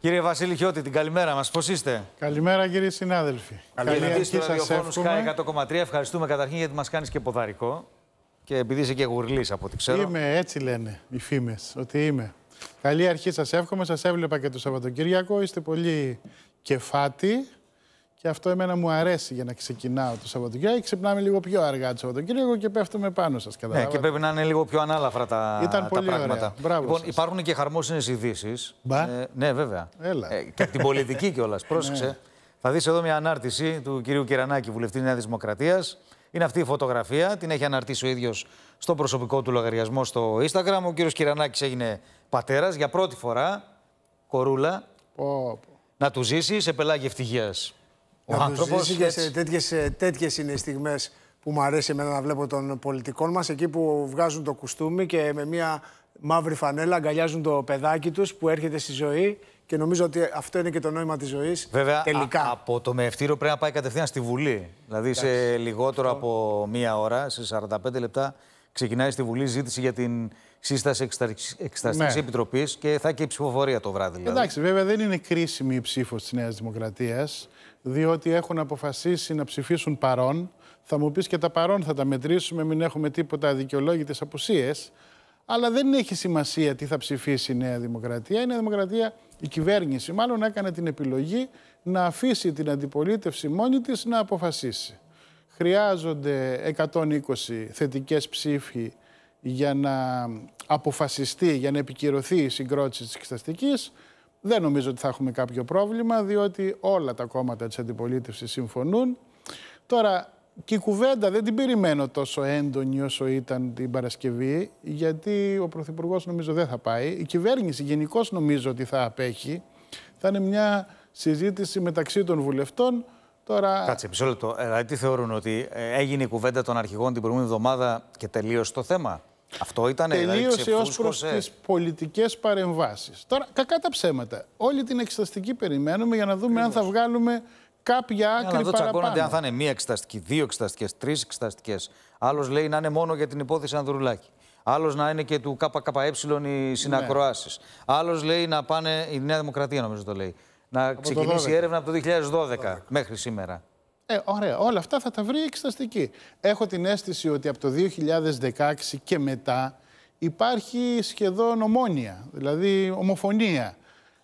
Κύριε Βασίλη Χιώτη, την καλημέρα μας. Πώς είστε; Καλημέρα, κύριοι συνάδελφοι. Καλή αρχή στο ραδιοφώνου Sky 100,3. Ευχαριστούμε καταρχήν γιατί μας κάνεις και ποδαρικό. Και επειδή είσαι και γουρλής, από ό,τι ξέρω. Είμαι, έτσι λένε οι φήμες, ότι είμαι. Καλή αρχή σας εύχομαι. Σας έβλεπα και το Σαββατοκύριακο. Είστε πολύ κεφάτι. Και αυτό εμένα μου αρέσει για να ξεκινάω το Σαββατοκύριακο. Ξυπνάμε λίγο πιο αργά το Σαββατοκύριακο και πέφτουμε πάνω σας. Ναι, και πρέπει να είναι λίγο πιο ανάλαφρα τα, Ήταν τα πολύ πράγματα. ωραία. Μπράβο λοιπόν, σας. υπάρχουν και χαρμόσυνες ειδήσεις. Μπα. ναι, βέβαια. Έλα. Ε, και από την πολιτική κιόλας. Πρόσεξε. Θα δεις εδώ μια ανάρτηση του κυρίου Κυρανάκη, βουλευτή Νέας Δημοκρατίας. Είναι αυτή η φωτογραφία. Την έχει αναρτήσει ο ίδιος στο προσωπικό του λογαριασμό στο Instagram. Ο κύριος Κυρανάκης έγινε πατέρας για πρώτη φορά. Κορούλα. Πω, πω. Να του ζήσεις σε πελάγι ευτυχίας. Ο Να τους άνθρωπος ζήσει και έτσι. σε τέτοιες, ε, τέτοιες είναι οι στιγμές που μου αρέσει εμένα να βλέπω των πολιτικών μας, εκεί που βγάζουν το κουστούμι και με μια μαύρη φανέλα αγκαλιάζουν το παιδάκι τους που έρχεται στη ζωή και νομίζω ότι αυτό είναι και το νόημα της ζωής Βέβαια, τελικά. α- από το μεευτήριο πρέπει να πάει κατευθείαν στη Βουλή. Δηλαδή, σε λιγότερο από μία ώρα, σε 45 λεπτά, ξεκινάει στη Βουλή ζήτηση για την σύσταση εξεταστικής Ναι. επιτροπής και θα και η ψηφοφορία το βράδυ. Δηλαδή. Εντάξει, βέβαια δεν είναι κρίσιμη η ψήφος της Νέας Δημοκρατίας, διότι έχουν αποφασίσει να ψηφίσουν παρόν. Θα μου πεις και τα παρόν θα τα μετρήσουμε, μην έχουμε τίποτα αδικαιολόγητες απουσίες. Αλλά δεν έχει σημασία τι θα ψηφίσει η Νέα Δημοκρατία. Η Νέα Δημοκρατία, η κυβέρνηση, μάλλον έκανε την επιλογή να αφήσει την αντιπολίτευση μόνη της να αποφασίσει. Χρειάζονται 120 θετικές ψήφοι για να αποφασιστεί, για να επικυρωθεί η συγκρότηση της εξεταστικής. Δεν νομίζω ότι θα έχουμε κάποιο πρόβλημα, διότι όλα τα κόμματα της αντιπολίτευσης συμφωνούν. Τώρα, και η κουβέντα δεν την περιμένω τόσο έντονη όσο ήταν την Παρασκευή, γιατί ο Πρωθυπουργός νομίζω δεν θα πάει. Η κυβέρνηση γενικώς νομίζω ότι θα απέχει. Θα είναι μια συζήτηση μεταξύ των βουλευτών. Τώρα, Κάτσε, μισό λεπτό. Ε, δηλαδή, τι θεωρούν ότι ε, έγινε η κουβέντα των αρχηγών την προηγούμενη εβδομάδα και τελείωσε το θέμα; Αυτό ήταν. δηλαδή, τελείωσε ως προς ξεφούσκωσε. τις πολιτικές παρεμβάσεις. Τώρα, κακά τα ψέματα. Όλη την εξεταστική περιμένουμε για να δούμε αν θα βγάλουμε κάποια Για άκρη να δω τσακώνονται παραπάνω. αν θα είναι μία εξεταστική, δύο εξεταστικές, τρεις εξεταστικές. Άλλος λέει να είναι μόνο για την υπόθεση Ανδρουλάκη. Άλλος να είναι και του ΚΚΕ οι συνακροάσεις. Ναι. Άλλος λέει να πάνε. Η Νέα Δημοκρατία νομίζω το λέει. Να ξεκινήσει 12. η έρευνα από το 2012 μέχρι σήμερα. Ε, ωραία. Όλα αυτά θα τα βρει η εξεταστική. Έχω την αίσθηση ότι από το 2016 και μετά υπάρχει σχεδόν ομόνια, δηλαδή ομοφωνία.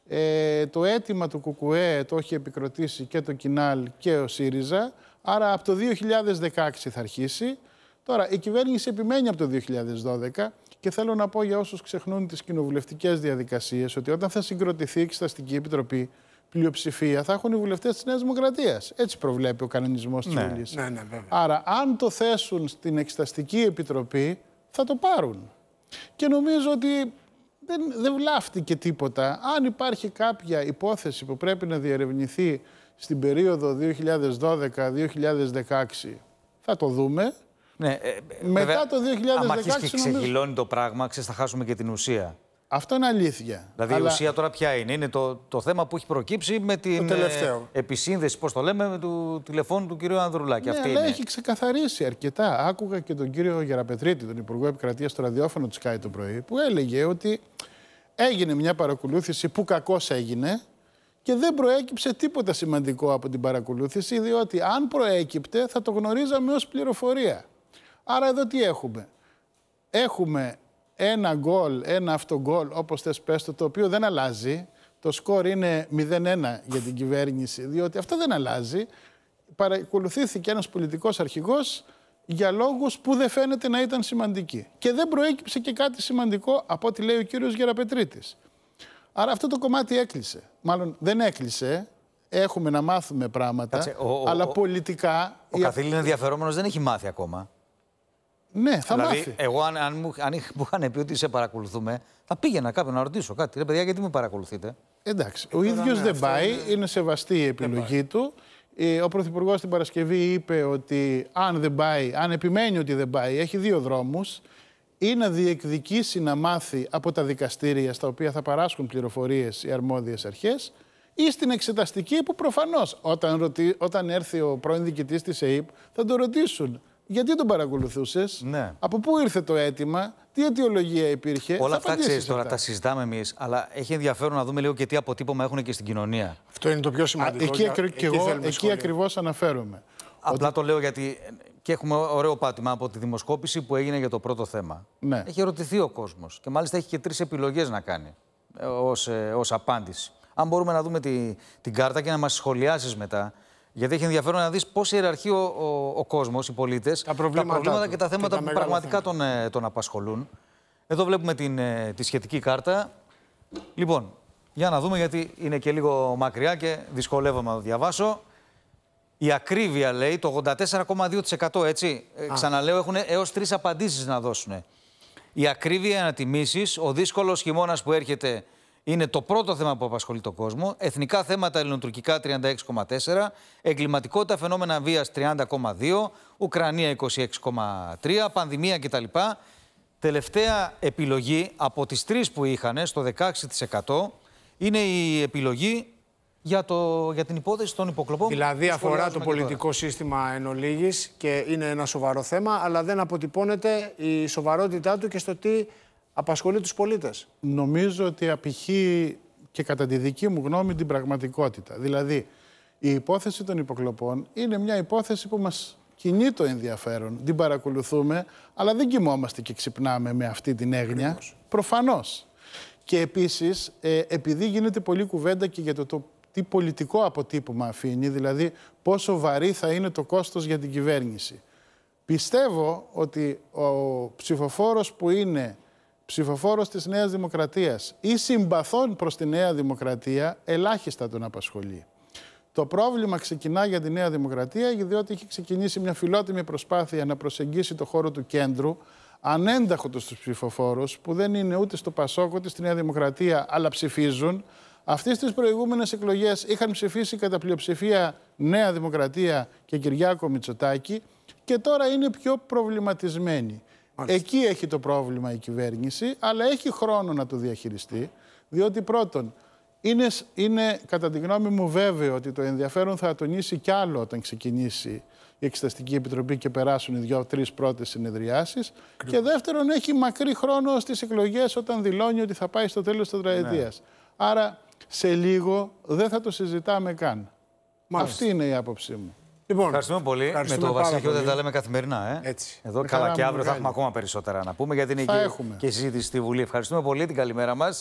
Ε, το αίτημα του ΚΚΕ το έχει επικροτήσει και το Κινάλ και ο ΣΥΡΙΖΑ, άρα από το 2016 θα αρχίσει. Τώρα, η κυβέρνηση επιμένει από το 2012 και θέλω να πω για όσους ξεχνούν τις κοινοβουλευτικές διαδικασίες ότι όταν θα συγκροτηθεί η Εξεταστική Επιτροπή πλειοψηφία θα έχουν οι βουλευτές της Νέας Δημοκρατίας. Έτσι προβλέπει ο κανονισμός της Ναι. Βουλής. Ναι, ναι, βέβαια. Άρα, αν το θέσουν στην Εξεταστική Επιτροπή, θα το πάρουν. Και νομίζω ότι δεν, δεν βλάφτηκε τίποτα. Αν υπάρχει κάποια υπόθεση που πρέπει να διερευνηθεί στην περίοδο 2012-2016, θα το δούμε. Ναι, ε, Μετά βέβαια, το 2016 Αν αρχίσει και νομίζω- ξεχυλώνει το πράγμα, ξέρεις, θα χάσουμε και την ουσία. Αυτό είναι αλήθεια. Δηλαδή η Αλλά- ουσία τώρα ποια είναι; Είναι το, το θέμα που έχει προκύψει με την τελευταίο. ε, επισύνδεση, πώς το λέμε, με του τηλεφώνου του κυρίου Ανδρουλάκη. Ναι, Αυτή αλλά είναι. έχει ξεκαθαρίσει αρκετά. Άκουγα και τον κύριο Γεραπετρίτη, τον Υπουργό Επικρατείας στο ραδιόφωνο της ΚΑΙ το πρωί, που έλεγε ότι έγινε μια παρακολούθηση που κακώς έγινε και δεν προέκυψε τίποτα σημαντικό από την παρακολούθηση, διότι αν προέκυπτε θα το γνωρίζαμε ως πληροφορία. Άρα εδώ τι έχουμε; Έχουμε ένα γκολ, ένα αυτογκολ, όπως θες πες το, το οποίο δεν αλλάζει. Το σκορ είναι 0-1 για την κυβέρνηση, διότι αυτό δεν αλλάζει. Παρακολουθήθηκε ένας πολιτικός αρχηγός για λόγους που δεν φαίνεται να ήταν σημαντικοί. Και δεν προέκυψε και κάτι σημαντικό από ό,τι λέει ο κύριος Γεραπετρίτης. Άρα αυτό το κομμάτι έκλεισε. Μάλλον δεν έκλεισε. Έχουμε να μάθουμε πράγματα. Κάτσε, ο- ο- αλλά ο- πολιτικά... Ο η- Καθήλυν ενδιαφερόμενος δεν έχει μάθει ακόμα. Ναι, θα δηλαδή, μάθει. εγώ αν, αν, μου, αν είχ- μου είχαν πει ότι σε παρακολουθούμε, θα πήγαινα κάποιον να ρωτήσω κάτι. Ρε παιδιά, γιατί με παρακολουθείτε; Εντάξει, ο ίδιος ναι, δεν αυτό πάει, είναι- είναι σεβαστή η επιλογή του. Ε, Ο Πρωθυπουργός την Παρασκευή είπε ότι αν δεν πάει, αν επιμένει ότι δεν πάει, έχει δύο δρόμους. Ή να διεκδικήσει να μάθει από τα δικαστήρια στα οποία θα παράσχουν πληροφορίες οι αρμόδιες αρχές ή στην εξεταστική που προφανώς όταν, ρωτή, όταν έρθει ο πρώην διοικητής της ΕΕΠ θα το ρωτήσουν γιατί τον παρακολουθούσες, Ναι. από πού ήρθε το αίτημα, τι αιτιολογία υπήρχε; Όλα θα αυτά απαντήσεις ξέρεις σε τώρα, αυτά. τα συζητάμε εμείς, αλλά έχει ενδιαφέρον να δούμε λίγο και τι αποτύπωμα έχουν και στην κοινωνία. Αυτό είναι το πιο Α, σημαντικό. εκεί, για- ακρι- και εγώ, θέλουμε εκεί σχόλιο. ακριβώς αναφέρομαι. Απλά το λέω γιατί και έχουμε ωραίο πάτημα από τη δημοσκόπηση που έγινε για το πρώτο θέμα. Ναι. Έχει ερωτηθεί ο κόσμος και μάλιστα έχει και τρεις επιλογές να κάνει ως ως απάντηση. Αν μπορούμε να δούμε τη, την κάρτα και να μας σχολιάσεις μετά. Γιατί έχει ενδιαφέρον να δεις πώς ιεραρχεί ο, ο, ο κόσμος, οι πολίτες, Τα προβλήματά τους και τα θέματα και τα που μεγάλα πραγματικά τον, ε, τον απασχολούν. Εδώ βλέπουμε την, ε, τη σχετική κάρτα. Λοιπόν, για να δούμε γιατί είναι και λίγο μακριά και δυσκολεύομαι να το διαβάσω. Η ακρίβεια λέει το 84,2% έτσι. Ε, ξαναλέω, έχουν έως τρεις απαντήσεις να δώσουν. Η ακρίβεια ανατιμήσεις, ο δύσκολος χειμώνας που έρχεται είναι το πρώτο θέμα που απασχολεί τον κόσμο. Εθνικά θέματα ελληνοτουρκικά 36,4%, εγκληματικότητα φαινόμενα βίας 30,2%, Ουκρανία 26,3%, πανδημία κτλ. Τελευταία επιλογή από τις τρεις που είχαν στο 16% είναι η επιλογή για, το, για την υπόθεση των υποκλοπών. Δηλαδή που αφορά το σχολιάζουμε και τώρα. πολιτικό σύστημα εν ολίγης και είναι ένα σοβαρό θέμα, αλλά δεν αποτυπώνεται η σοβαρότητά του και στο τι απασχολεί τους πολίτες. νομίζω ότι απηχεί και κατά τη δική μου γνώμη την πραγματικότητα. Δηλαδή, η υπόθεση των υποκλοπών είναι μια υπόθεση που μας κινεί το ενδιαφέρον. Την παρακολουθούμε, αλλά δεν κοιμόμαστε και ξυπνάμε με αυτή την έγνοια. Προφανώς. Και επίσης, ε, επειδή γίνεται πολλή κουβέντα και για το, το τι πολιτικό αποτύπωμα αφήνει, δηλαδή πόσο βαρύ θα είναι το κόστος για την κυβέρνηση. Πιστεύω ότι ο ψηφοφόρος που είναι ψηφοφόρος της Νέας Δημοκρατίας ή συμπαθών προς τη Νέα Δημοκρατία ελάχιστα τον απασχολεί. Το πρόβλημα ξεκινά για τη Νέα Δημοκρατία διότι έχει ξεκινήσει μια φιλότιμη προσπάθεια να προσεγγίσει το χώρο του κέντρου ανένταχο τους ψηφοφόρους που δεν είναι ούτε στο Πασόκο ούτε στη Νέα Δημοκρατία αλλά ψηφίζουν. Αυτές τις προηγούμενες εκλογές είχαν ψηφίσει κατά πλειοψηφία Νέα Δημοκρατία και Κυριάκο Μητσοτάκη και τώρα είναι πιο προβληματισμένοι. Εκεί έχει το πρόβλημα η κυβέρνηση, αλλά έχει χρόνο να το διαχειριστεί, διότι πρώτον, είναι, είναι κατά τη γνώμη μου βέβαιο ότι το ενδιαφέρον θα τονίσει κι άλλο όταν ξεκινήσει η Εξεταστική Επιτροπή και περάσουν οι δύο-τρει πρώτες συνεδριάσεις. Και δεύτερον, έχει μακρύ χρόνο στις εκλογές όταν δηλώνει ότι θα πάει στο τέλος της τετραετίας. Άρα, σε λίγο δεν θα το συζητάμε καν. Μάλιστα. Αυτή είναι η άποψή μου. Λοιπόν, Ευχαριστούμε πολύ. ευχαριστούμε με τον πάρα Βασίλη Χιώδη πολύ. τα λέμε καθημερινά. Ε. Έτσι. Εδώ Με καλά χαρά και μου αύριο θα μεγάλη. έχουμε ακόμα περισσότερα να πούμε γιατί είναι Θα και, έχουμε. και η συζήτηση στη Βουλή. Ευχαριστούμε πολύ την καλημέρα μας.